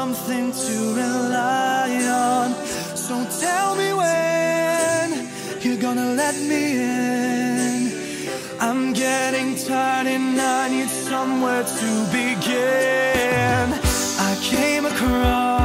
something to rely on. So tell me when you're gonna let me in. I'm getting tired and I need somewhere to begin. I came across.